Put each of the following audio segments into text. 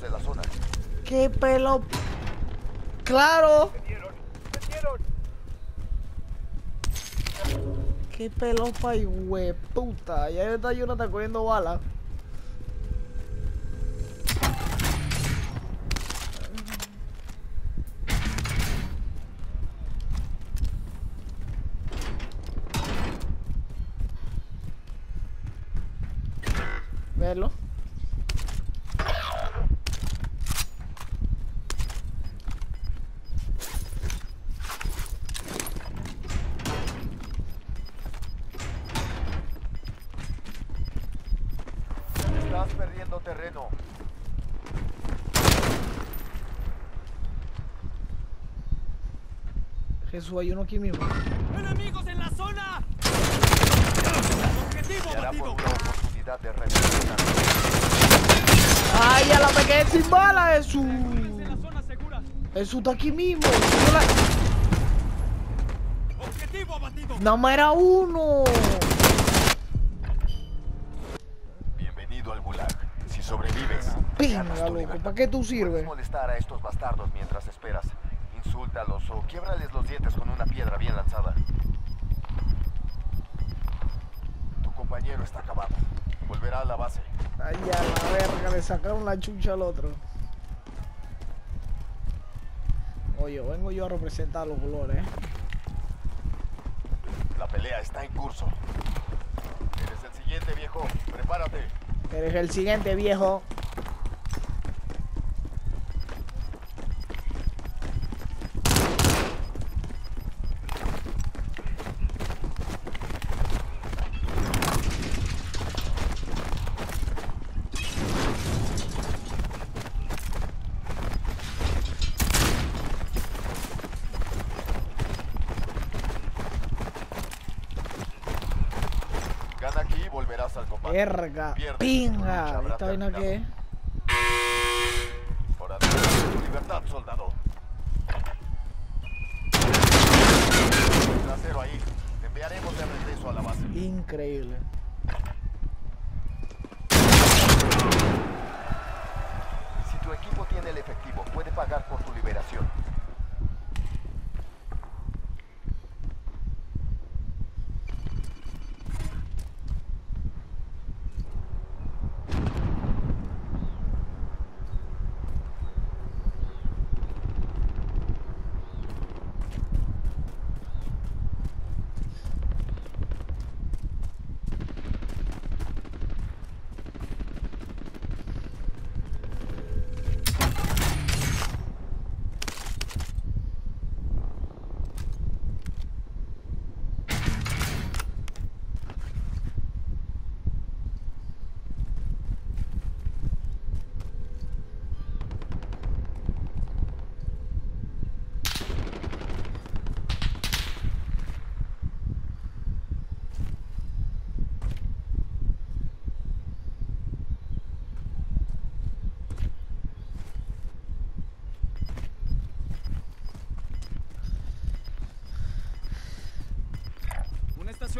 de la zona. ¿Qué pelo? ¡Claro! ¡Metieron! ¡Metieron! ¿Qué pelo pa' puta? Ya está Jonathan cogiendo balas. Verlo. Estás perdiendo terreno. Jesús, hay uno aquí mismo. ¡Enemigos en la zona! ¡Objetivo por batido! una oportunidad de reaccionar. ¡Ay, ya la pegué sin bala, Jesús! ¡Encuéntrense en la zona segura! Jesús está aquí mismo. La- ¡Objetivo abatido! Nada más era uno. Pinga, loco. ¿Para qué tú sirves? molestar a estos bastardos mientras esperas. Insúltalos o quiebrales los dientes con una piedra bien lanzada. Tu compañero está acabado. Volverá a la base. Ay, a la verga, le sacaron la chucha al otro. Oye, vengo yo a representar los colores, ¿eh? La pelea está en curso. Eres el siguiente, viejo. Prepárate. Eres el siguiente, viejo. Gana aquí y volverás al combate. Verga. Pierdes, Pinga. ¿Esta vaina qué. Por adelante, libertad, soldado. Trasero ahí. Te enviaremos de regreso a la base. Increíble. Si tu equipo tiene el efectivo, puede pagar por tu liberación.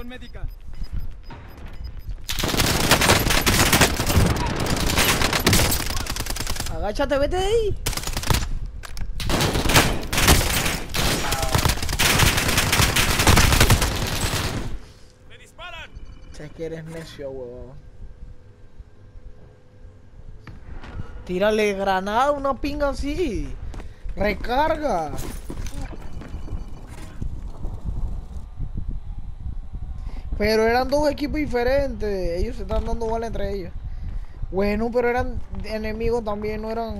Médica. Agáchate, vete de ahí. ¡Me disparan! Si es que eres necio, huevón. Tírale granada, una pinga así. Recarga. Pero eran dos equipos diferentes. Ellos se están dando bala entre ellos. Bueno, pero eran enemigos también, no eran.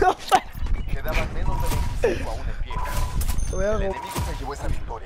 No! Quedaban menos de 25 aún en pie. El enemigo se llevó esa victoria.